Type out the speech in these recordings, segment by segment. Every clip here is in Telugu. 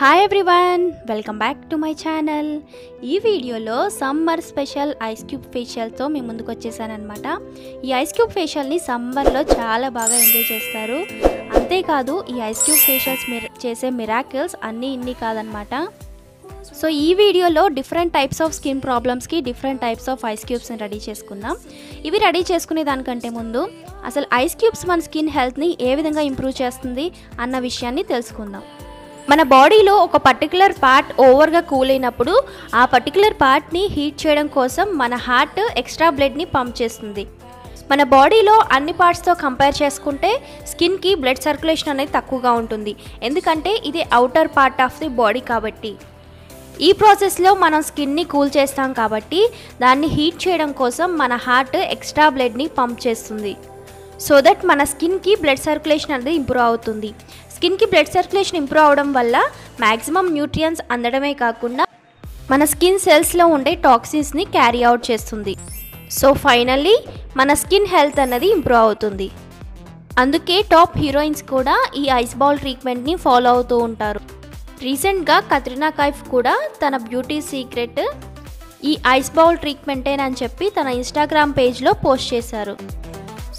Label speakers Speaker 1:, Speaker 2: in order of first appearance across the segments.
Speaker 1: Hi everyone welcome back to my channel ఈ వీడియోలో సమ్మర్ స్పెషల్ ఐస్ క్యూబ్ ఫేషియల్తో మీ ముందుకు వచ్చేసానమాట ఈ ఐస్ క్యూబ్ ఫేషియల్ని సమ్మర్లో చాలా బాగా ఎంజాయ్ చేస్తారు. అంతేకాదు ఈ ఐస్ క్యూబ్ ఫేషియల్స్ చేసే మిరాకిల్స్ అన్నీ ఇన్ని కాదనమాట సో ఈ వీడియోలో డిఫరెంట్ టైప్స్ ఆఫ్ స్కిన్ ప్రాబ్లమ్స్కి డిఫరెంట్ టైప్స్ ఆఫ్ ఐస్ క్యూబ్స్ని రెడీ చేసుకుందాం. ఇవి రెడీ చేసుకునే దానికంటే ముందు అసలు ఐస్ క్యూబ్స్ మన స్కిన్ హెల్త్ని ఏ విధంగా ఇంప్రూవ్ చేస్తుంది అన్న విషయాన్ని తెలుసుకుందాం. మన బాడీలో ఒక పర్టికులర్ పార్ట్ ఓవర్గా కూల్ అయినప్పుడు ఆ పర్టికులర్ పార్ట్ని హీట్ చేయడం కోసం మన హార్ట్ ఎక్స్ట్రా బ్లడ్ని పంప్ చేస్తుంది. మన బాడీలో అన్ని పార్ట్స్తో కంపేర్ చేసుకుంటే స్కిన్కి బ్లడ్ సర్క్యులేషన్ అనేది తక్కువగా ఉంటుంది. ఎందుకంటే ఇది outer part of the body కాబట్టి. ఈ ప్రాసెస్లో మనం స్కిన్ని కూల్ చేస్తాం కాబట్టి దాన్ని హీట్ చేయడం కోసం మన హార్ట్ ఎక్స్ట్రా బ్లడ్ని పంప్ చేస్తుంది. సో దట్ మన స్కిన్కి బ్లడ్ సర్క్యులేషన్ అనేది ఇంప్రూవ్ అవుతుంది. స్కిన్కి బ్లడ్ సర్క్యులేషన్ ఇంప్రూవ్ అవడం వల్ల మ్యాక్సిమం న్యూట్రియన్స్ అందడమే కాకుండా మన స్కిన్ సెల్స్లో ఉండే టాక్సిన్స్ని క్యారీ అవుట్ చేస్తుంది. సో ఫైనల్లీ మన స్కిన్ హెల్త్ అన్నది ఇంప్రూవ్ అవుతుంది. అందుకే టాప్ హీరోయిన్స్ కూడా ఈ ఐస్ బాల్ ట్రీట్మెంట్ని ఫాలో అవుతూ ఉంటారు. రీసెంట్గా కత్రినా కైఫ్ కూడా తన బ్యూటీ సీక్రెట్ ఈ ఐస్ బౌల్ ట్రీట్మెంటేనని చెప్పి తన ఇన్స్టాగ్రామ్ పేజ్లో పోస్ట్ చేశారు.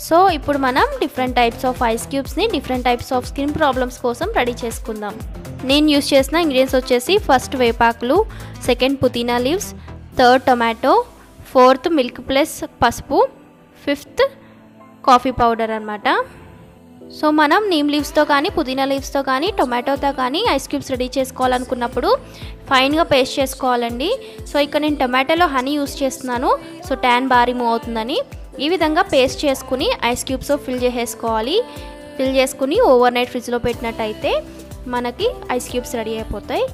Speaker 1: సో ఇప్పుడు మనం different types of ice క్యూబ్స్ని different types of skin problems కోసం రెడీ చేసుకుందాం. నేను యూస్ చేసిన ఇంగ్రీడియంట్స్ వచ్చేసి ఫస్ట్ వేపాకులు సెకండ్ పుదీనా leaves third tomato fourth milk plus పసుపు ఫిఫ్త్ కాఫీ పౌడర్ అనమాట సో మనం నీమ్ లీవ్స్తో కానీ పుదీనా లీవ్స్తో కానీ టొమాటోతో కానీ ఐస్ క్యూబ్స్ రెడీ చేసుకోవాలనుకున్నప్పుడు ఫైన్గా పేస్ట్ చేసుకోవాలండి. సో ఇక్కడ నేను టొమాటోలో హనీ యూస్ చేస్తున్నాను. సో ట్యాన్ బాగా రిమూవ్ అవుతుందని. ఈ విధంగా పేస్ట్ చేసుకుని ఐస్ క్యూబ్స్ ఫిల్ చేసేసుకోవాలి. ఫిల్ చేసుకుని ఓవర్ నైట్ ఫ్రిడ్జ్లో పెట్టినట్టయితే మనకి ఐస్ క్యూబ్స్ రెడీ అయిపోతాయి.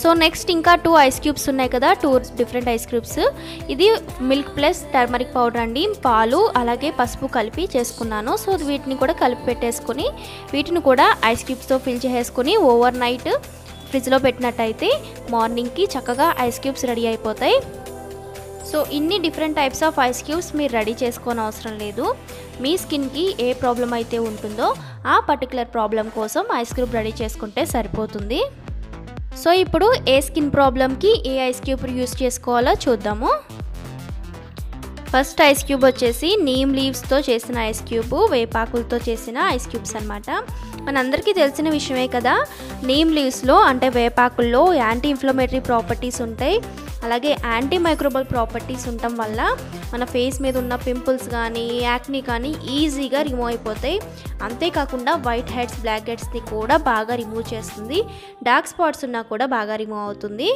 Speaker 1: సో నెక్స్ట్ ఇంకా టూ ఐస్ క్యూబ్స్ ఉన్నాయి కదా టూ డిఫరెంట్ ఐస్ క్యూబ్స్. ఇది మిల్క్ ప్లస్ టర్మరిక్ పౌడర్ అండి. పాలు అలాగే పసుపు కలిపి చేసుకున్నాను. సో వీటిని కూడా కలిపి పెట్టేసుకొని వీటిని కూడా ఐస్ క్యూబ్స్తో ఫిల్ చేసేసుకొని ఓవర్ నైట్ ఫ్రిడ్జ్లో పెట్టినట్టయితే మార్నింగ్కి చక్కగా ఐస్ క్యూబ్స్ రెడీ అయిపోతాయి. సో ఇన్ని different types of ice cubes మీరు రెడీ చేసుకోని అవసరం లేదు. మీ స్కిన్కి ఏ ప్రాబ్లం అయితే ఉంటుందో ఆ పర్టికులర్ ప్రాబ్లం కోసం ఐస్ క్యూబ్ రెడీ చేసుకుంటే సరిపోతుంది. సో ఇప్పుడు ఏ స్కిన్ ప్రాబ్లంకి ఏ ఐస్ క్యూబ్ యూస్ చేసుకోవాలో చూద్దాము. ఫస్ట్ ఐస్ క్యూబ్ వచ్చేసి నీమ్ లీవ్స్తో చేసిన ఐస్ క్యూబ్ వేపాకులతో చేసిన ఐస్ క్యూబ్స్ అనమాట మనందరికీ తెలిసిన విషయమే కదా నీమ్ లీవ్స్లో అంటే వేపాకుల్లో యాంటీ ఇన్ఫ్లమేటరీ ప్రాపర్టీస్ ఉంటాయి. అలాగే యాంటీ మైక్రోబల్ ప్రాపర్టీస్ ఉండటం వల్ల మన ఫేస్ మీద ఉన్న పింపుల్స్ కానీ యాక్ని కానీ ఈజీగా రిమూవ్ అయిపోతాయి. అంతేకాకుండా వైట్ హెడ్స్ బ్లాక్ హెడ్స్ని కూడా బాగా రిమూవ్ చేస్తుంది. డార్క్ స్పాట్స్ ఉన్నా కూడా బాగా రిమూవ్ అవుతుంది.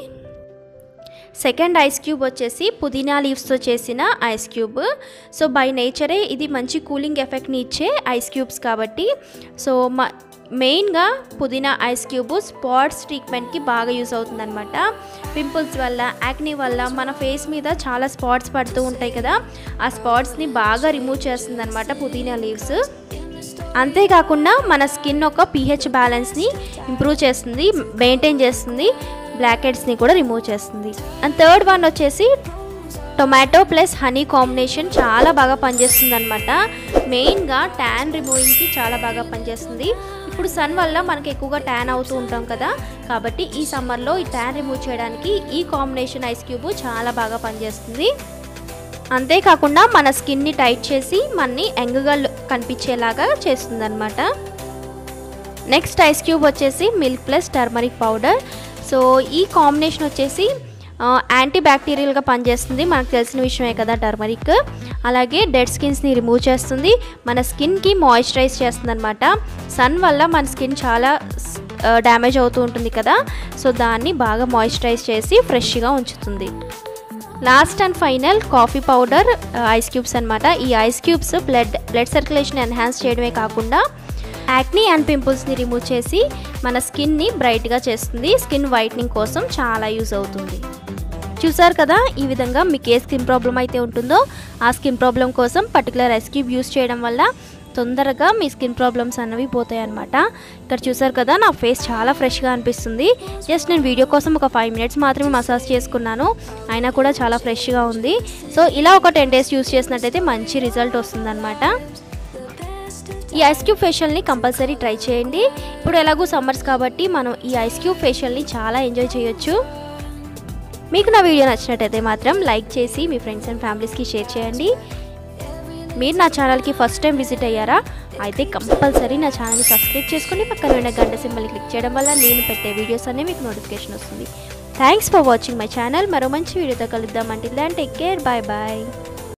Speaker 1: సెకండ్ ఐస్ క్యూబ్ వచ్చేసి పుదీనా లీవ్స్తో చేసిన ఐస్ క్యూబ్ సో బై నేచరే ఇది మంచి కూలింగ్ ఎఫెక్ట్ని ఇచ్చే ఐస్ క్యూబ్స్ కాబట్టి. సో మా మెయిన్గా పుదీనా ఐస్ క్యూబ్ స్పాట్స్ ట్రీట్మెంట్కి బాగా యూస్ అవుతుందన్నమాట. పింపుల్స్ వల్ల యాక్ని వల్ల మన ఫేస్ మీద చాలా స్పాట్స్ పడుతూ ఉంటాయి కదా. ఆ స్పాట్స్ని బాగా రిమూవ్ చేస్తుందన్నమాట పుదీనా లీవ్స్. అంతేకాకుండా మన స్కిన్ ఒక పిహెచ్ బ్యాలెన్స్ని ఇంప్రూవ్ చేస్తుంది మెయింటైన్ చేస్తుంది బ్లాక్ హెడ్స్ని కూడా రిమూవ్ చేస్తుంది. అండ్ థర్డ్ వన్ వచ్చేసి టొమాటో ప్లస్ హనీ కాంబినేషన్ చాలా బాగా పనిచేస్తుంది అనమాట మెయిన్గా ట్యాన్ రిమూవింగ్కి చాలా బాగా పనిచేస్తుంది. ఇప్పుడు సన్ వల్ల మనకి ఎక్కువగా ట్యాన్ అవుతూ ఉంటాం కదా. కాబట్టి ఈ సమ్మర్లో ఈ ట్యాన్ రిమూవ్ చేయడానికి ఈ కాంబినేషన్ ఐస్ క్యూబ్ చాలా బాగా పనిచేస్తుంది. అంతేకాకుండా మన స్కిన్ని టైట్ చేసి మనని యంగ్గా కనిపించేలాగా చేస్తుంది అనమాట నెక్స్ట్ ఐస్ క్యూబ్ వచ్చేసి milk plus turmeric powder. So ఈ కాంబినేషన్ వచ్చేసి యాంటీ బ్యాక్టీరియల్గా పనిచేస్తుంది. మనకు తెలిసిన విషయమే కదా టర్మరిక్. అలాగే డెడ్ స్కిన్స్ని రిమూవ్ చేస్తుంది. మన స్కిన్కి మాయిశ్చరైజ్ చేస్తుంది అనమాట సన్ వల్ల మన స్కిన్ చాలా డ్యామేజ్ అవుతూ ఉంటుంది కదా. సో దాన్ని బాగా మాయిశ్చరైజ్ చేసి ఫ్రెష్గా ఉంచుతుంది. Last and final coffee powder ice cubes అనమాట ఈ ice cubes blood blood circulation enhance చేయడమే కాకుండా యాక్నీ అండ్ పింపుల్స్ని రిమూవ్ చేసి మన స్కిన్ని బ్రైట్గా చేస్తుంది. స్కిన్ వైట్నింగ్ కోసం చాలా యూజ్ అవుతుంది. చూసారు కదా ఈ విధంగా మీకు ఏ స్కిన్ ప్రాబ్లం అయితే ఉంటుందో ఆ స్కిన్ ప్రాబ్లం కోసం పర్టికులర్ ఐస్ క్యూబ్ యూస్ చేయడం వల్ల తొందరగా మీ స్కిన్ ప్రాబ్లమ్స్ అన్నవి పోతాయి అనమాట ఇక్కడ చూసారు కదా నా ఫేస్ చాలా ఫ్రెష్గా అనిపిస్తుంది. జస్ట్ నేను వీడియో కోసం ఒక ఫైవ్ మినిట్స్ మాత్రమే మసాజ్ చేసుకున్నాను. అయినా కూడా చాలా ఫ్రెష్గా ఉంది. సో ఇలా ఒక టెన్ డేస్ యూస్ చేసినట్టయితే మంచి రిజల్ట్ వస్తుందన్నమాట. ఈ ఐస్ క్యూబ్ ఫేషియల్ని కంపల్సరీ ట్రై చేయండి. ఇప్పుడు ఎలాగో సమ్మర్స్ కాబట్టి మనం ఈ ఐస్ క్యూబ్ ఫేషియల్ని చాలా ఎంజాయ్ చేయొచ్చు. మీకు నా వీడియో నచ్చినట్టయితే మాత్రం లైక్ చేసి మీ ఫ్రెండ్స్ అండ్ ఫ్యామిలీస్కి షేర్ చేయండి. మీరు నా ఛానల్కి ఫస్ట్ టైం విజిట్ అయ్యారా అయితే కంపల్సరీ నా ఛానల్ని సబ్స్క్రైబ్ చేసుకుని పక్కన ఉన్న గంట సింబల్ని క్లిక్ చేయడం వల్ల నేను పెట్టే వీడియోస్ అన్నీ మీకు నోటిఫికేషన్ వస్తుంది. Thanks for watching my channel మరో మంచి వీడియోతో కలుద్దాం. అంటే టేక్ కేర్ బాయ్ బాయ్